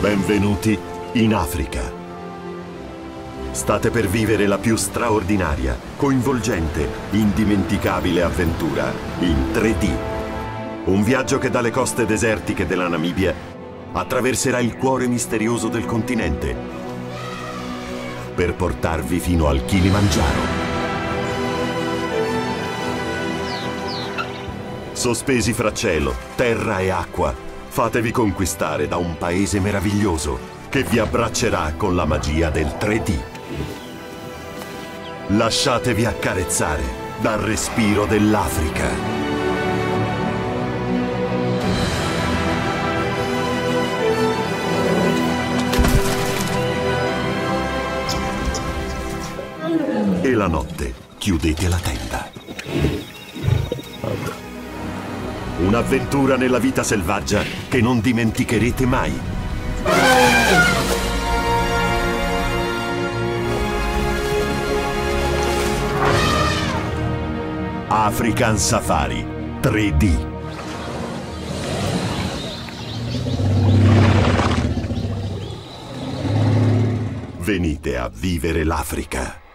Benvenuti in Africa. State per vivere la più straordinaria, coinvolgente, indimenticabile avventura in 3D. Un viaggio che dalle coste desertiche della Namibia attraverserà il cuore misterioso del continente per portarvi fino al Kilimangiaro. Sospesi fra cielo, terra e acqua, fatevi conquistare da un paese meraviglioso che vi abbraccerà con la magia del 3D. Lasciatevi accarezzare dal respiro dell'Africa. E la notte chiudete la tenda. Un'avventura nella vita selvaggia che non dimenticherete mai. African Safari 3D. Venite a vivere l'Africa.